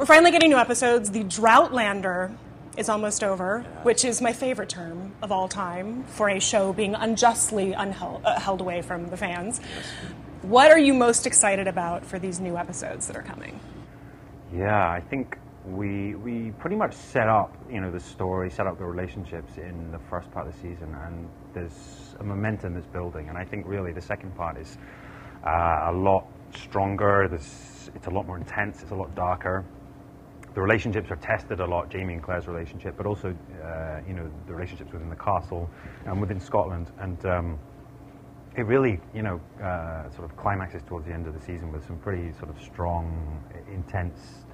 We're finally getting new episodes. The Droughtlander is almost over, which is my favorite term of all time for a show being unjustly unheld, uh, held away from the fans. What are you most excited about for these new episodes that are coming? Yeah, I think we we pretty much set up you know the story, set up the relationships in the first part of the season, and there's a momentum that's building. And I think really the second part is uh, a lot stronger. There's, it's a lot more intense. It's a lot darker. The relationships are tested a lot. Jamie and Claire's relationship, but also uh, you know the relationships within the castle and within Scotland. And um, it really, you know, uh, sort of climaxes towards the end of the season with some pretty sort of strong, intense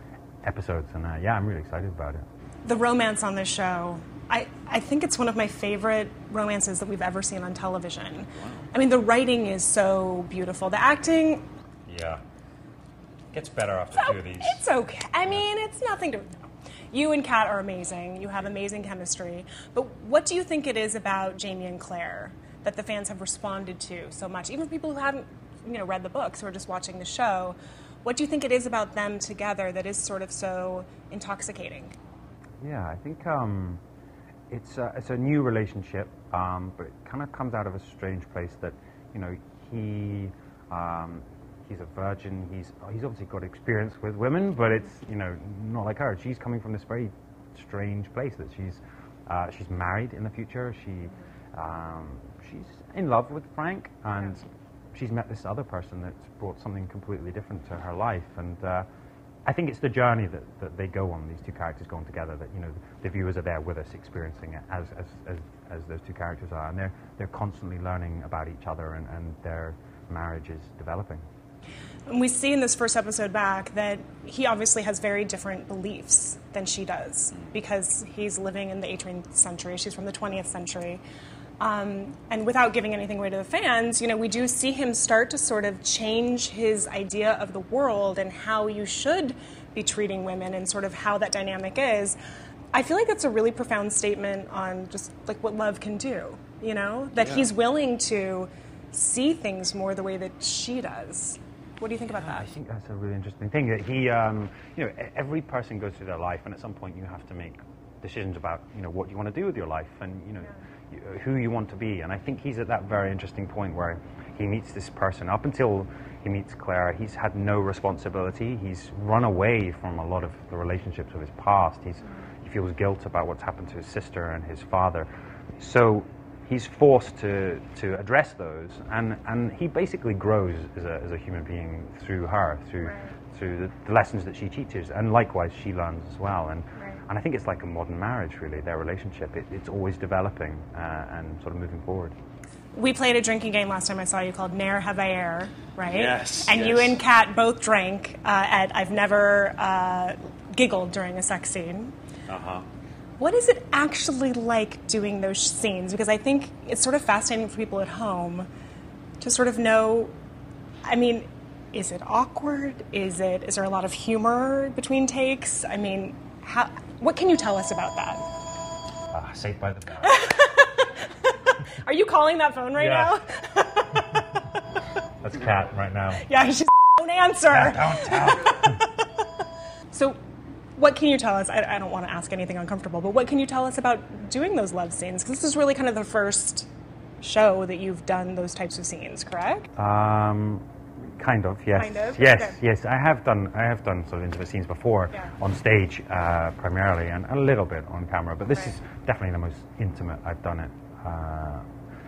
episodes. And uh, yeah, I'm really excited about it. The romance on this show, I, I think it's one of my favorite romances that we've ever seen on television. I mean, the writing is so beautiful. The acting, Yeah. Gets better after oh, two of these. it's okay. I mean, it's nothing to. You and Cait are amazing. You have amazing chemistry. But what do you think it is about Jamie and Claire that the fans have responded to so much? Even people who haven't, you know, read the books or are just watching the show, what do you think it is about them together that is sort of so intoxicating? Yeah, I think um, it's a, it's a new relationship, um, but it kind of comes out of a strange place that you know he um, he's a virgin. He's he's obviously got experience with women, but it's you know not like her. She's coming from this very strange place that she's uh, she's married in the future. She um, she's in love with Frank, and she's met this other person that's brought something completely different to her life, and. Uh, I think it's the journey that, that they go on, these two characters going together, that, you know, the viewers are there with us experiencing it as, as, as, as those two characters are. And they're, they're constantly learning about each other and, and their marriage is developing. And we see in this first episode back that he obviously has very different beliefs than she does because he's living in the 18th century, she's from the 20th century. Um, and without giving anything away to the fans, you know, we do see him start to sort of change his idea of the world and how you should be treating women and sort of how that dynamic is. I feel like that's a really profound statement on just like what love can do, you know? That he's willing to see things more the way that she does. What do you think about that? I think that's a really interesting thing. That he, um, you know, every person goes through their life, and at some point you have to make decisions about, you know, what you want to do with your life, and you know, you, who you want to be. And I think he's at that very interesting point where he meets this person. Up until he meets Claire, he's had no responsibility. He's run away from a lot of the relationships of his past. He's, he feels guilt about what's happened to his sister and his father. So he's forced to, to address those, and, and he basically grows as a, as a human being through her, through, through the, the lessons that she teaches, and likewise she learns as well. And, and I think it's like a modern marriage, really, their relationship. It, it's always developing uh, and sort of moving forward. We played a drinking game last time I saw you called Nair Have I Air, right? Yes, And you and Cait both drank uh, at I've never uh, giggled during a sex scene. Uh huh. What is it actually like doing those scenes? Because I think it's sort of fascinating for people at home to sort of know. I mean, is it awkward? Is it? Is there a lot of humor between takes? I mean, how? What can you tell us about that? Ah, saved by the bell. Are you calling that phone right Yeah. now? That's Cait right now. Yeah, she's don't answer. Don't tell. What can you tell us? I, I don't want to ask anything uncomfortable, but what can you tell us about doing those love scenes? Because this is really kind of the first show that you've done those types of scenes, correct? Um, kind of, yes. Kind of? Yes, Okay. yes. I have done. I have done sort of intimate scenes before Yeah. on stage, uh, primarily, and a little bit on camera. But this Right. is definitely the most intimate I've done it, uh,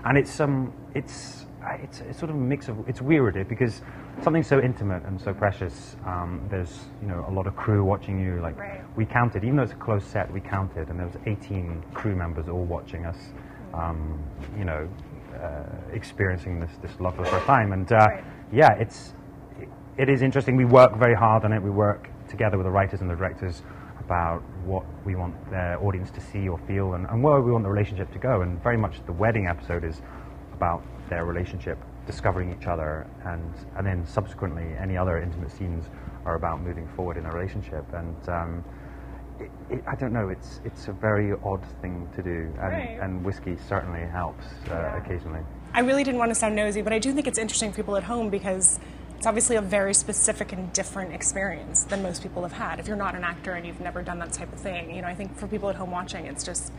and it's um, it's it's it's sort of a mix of. It's weird because something so intimate and so precious. Um, there's you know a lot of crew watching you. Like Right. we counted, even though it's a close set, we counted, and there was 18 crew members all watching us. Um, you know, uh, experiencing this this love for the first time, and uh, Right. yeah, it's it is interesting. We work very hard on it. We work together with the writers and the directors about what we want their audience to see or feel, and, and where we want the relationship to go. And very much the wedding episode is about their relationship, discovering each other, and and then subsequently any other intimate scenes are about moving forward in a relationship. And um, it, it, I don't know. It's it's a very odd thing to do, and, Right. and whiskey certainly helps uh, occasionally. I really didn't want to sound nosy, but I do think it's interesting for people at home because it's obviously a very specific and different experience than most people have had. If you're not an actor and you've never done that type of thing, you know, I think for people at home watching, it's just,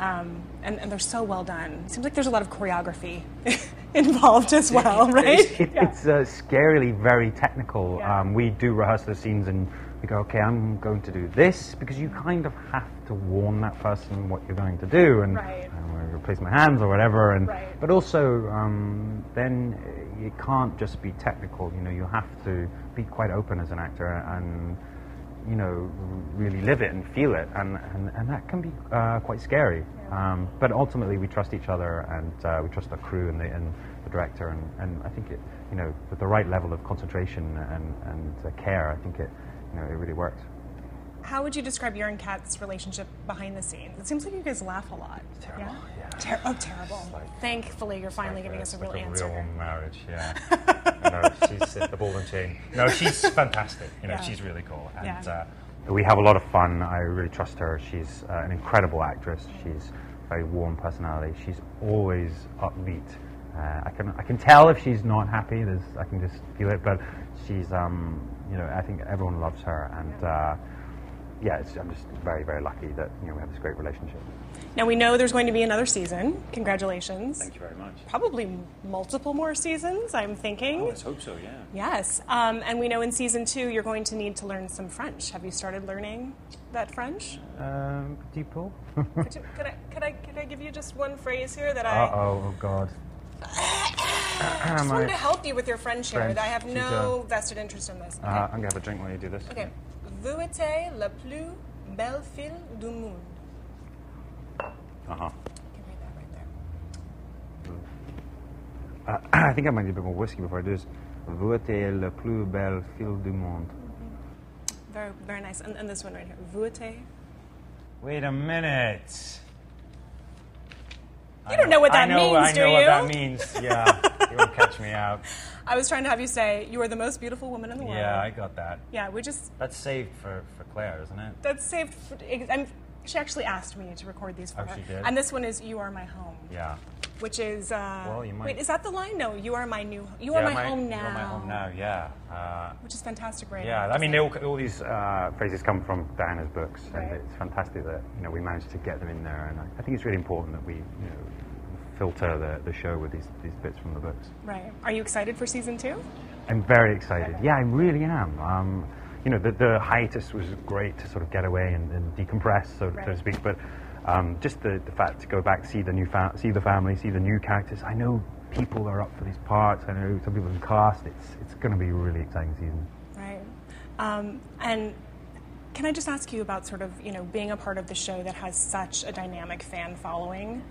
um, and, and they're so well done. It seems like there's a lot of choreography involved as well, right? It's, it, Yeah. it's uh, scarily very technical. Yeah. Um, we do rehearse the scenes and we go, okay, I'm going to do this because you kind of have to warn that person what you're going to do and Right. I'm going to replace my hands or whatever. And Right. but also um, then you can't just be technical. You know, you have to be quite open as an actor and you know really live it and feel it, and and, and that can be uh, quite scary. Um, but ultimately, we trust each other and uh, we trust our crew and the and the director, and, and I think it you know with the right level of concentration and and uh, care, I think it you know it really works. How would you describe your and Cait's relationship behind the scenes? It seems like you guys laugh a lot. Terrible, yeah. Ter- oh, terrible. like- Thankfully, you're finally giving us a real like answer. A real marriage, yeah. no, she's the ball and chain. No, she's fantastic. You know, Yeah. she's really cool. And Yeah. uh, We have a lot of fun. I really trust her. She's uh, an incredible actress. She's a very warm personality. She's always upbeat. Uh, I can I can tell if she's not happy. There's I can just feel it. But she's um you know I think everyone loves her and uh, yeah it's, I'm just very very lucky that you know we have this great relationship. Now we know there's going to be another season. Congratulations. Thank you very much. Probably multiple more seasons. I'm thinking. Oh, let's hope so, yeah. Yes, um, and we know in season two you're going to need to learn some French. Have you started learning that French? Um, petit peu. could, you, could I could I could I give you just one phrase here that Uh I oh, oh God. I just wanted to help you with your French here? I have no vested interest in this. Okay. Uh, I'm gonna have a drink while you do this. okay. Vous êtes la plus belle fille du monde. Uh huh. You can read that right there. Uh, I think I might need a bit more whiskey before I do this. Vous êtes la plus belle fille du monde. Very very nice. And, and this one right here. Vous êtes. wait a minute. You don't know what that I know, means, I do know what you? that means. Yeah, you won't catch me out. I was trying to have you say you are the most beautiful woman in the world. Yeah, I got that. Yeah, we just That's saved for, for Claire, isn't it? that's saved. For, I'm, she actually asked me to record these for Oh, her. she did? And this one is "You Are My Home," Yeah. which is. Uh, Well, you might- Wait, is that the line? No, "You Are My New." You yeah, are my, home now. You are my home now. Yeah. Uh, Which is fantastic, right? yeah. I mean, they all, all these. These uh, phrases come from Diana's books, Right. and it's fantastic that you know we managed to get them in there. And I, I think it's really important that we you know filter the, the show with these, these bits from the books. Right. Are you excited for season two? I'm very excited. Yeah, I really am. Um, you know, the, the hiatus was great to sort of get away and, and decompress, so, so to speak. But um, just the, the fact to go back, see the new fa- see the family, see the new characters. I know people are up for these parts. I know some people in cast. It's it's going to be a really exciting season. Right. Um, and can I just ask you about sort of you know being a part of the show that has such a dynamic fan following?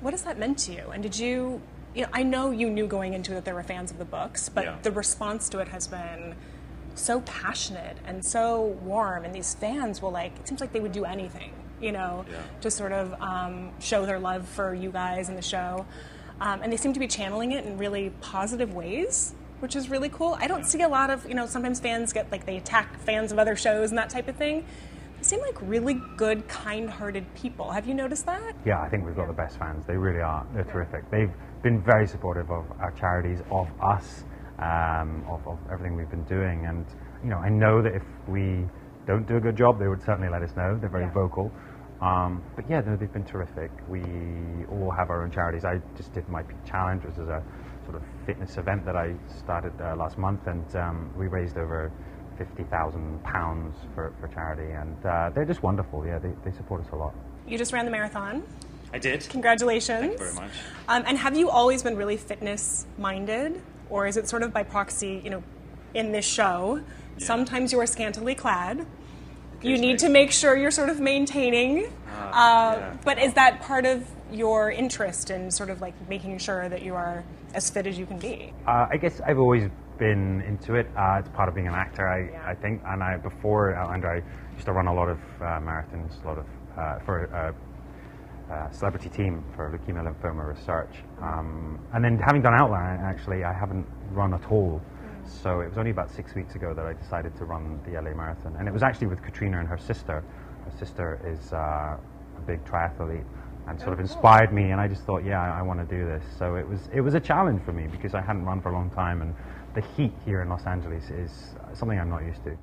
What has that meant to you? And did you? You know, I know you knew going into it that there were fans of the books, but Yeah. the response to it has been so passionate and so warm, and these fans will like. It seems like they would do anything, you know, Yeah. to sort of um, show their love for you guys and the show. Um, and they seem to be channeling it in really positive ways, which is really cool. I don't see a lot of, you know, sometimes fans get like they attack fans of other shows and that type of thing. Seem like really good, kind hearted people. Have you noticed that? Yeah, I think we've got the best fans. They really are. They're terrific. They've been very supportive of our charities, of us, um, of, of everything we've been doing. And, you know, I know that if we don't do a good job, they would certainly let us know. They're very Yeah. vocal. Um, but yeah, no, they've been terrific. We all have our own charities. I just did my Peak Challenge, which is a sort of fitness event that I started uh, last month, and um, we raised over fifty thousand pounds for, for charity, and uh, they're just wonderful. Yeah, they, they support us a lot. You just ran the marathon. I did. Congratulations. Thank you very much. Um, and have you always been really fitness minded? Or is it sort of by proxy, you know, in this show? Sometimes you are scantily clad. You need to make sure you're sort of maintaining. Uh, yeah. But is that part of your interest in sort of like making sure that you are as fit as you can be? Uh, I guess I've always been into it. Uh, it's part of being an actor, I, Yeah. I think. And I before Outlander, I used to run a lot of uh, marathons, a lot of uh, for a uh, celebrity team for leukemia lymphoma research. Um, and then having done Outlander, actually, I haven't run at all. So it was only about six weeks ago that I decided to run the LA Marathon, and it was actually with Caitriona and her sister. Her sister is uh, a big triathlete, and sort of inspired me. And I just thought, yeah, I, I want to do this. So it was it was a challenge for me because I hadn't run for a long time, and the heat here in Los Angeles is something I'm not used to.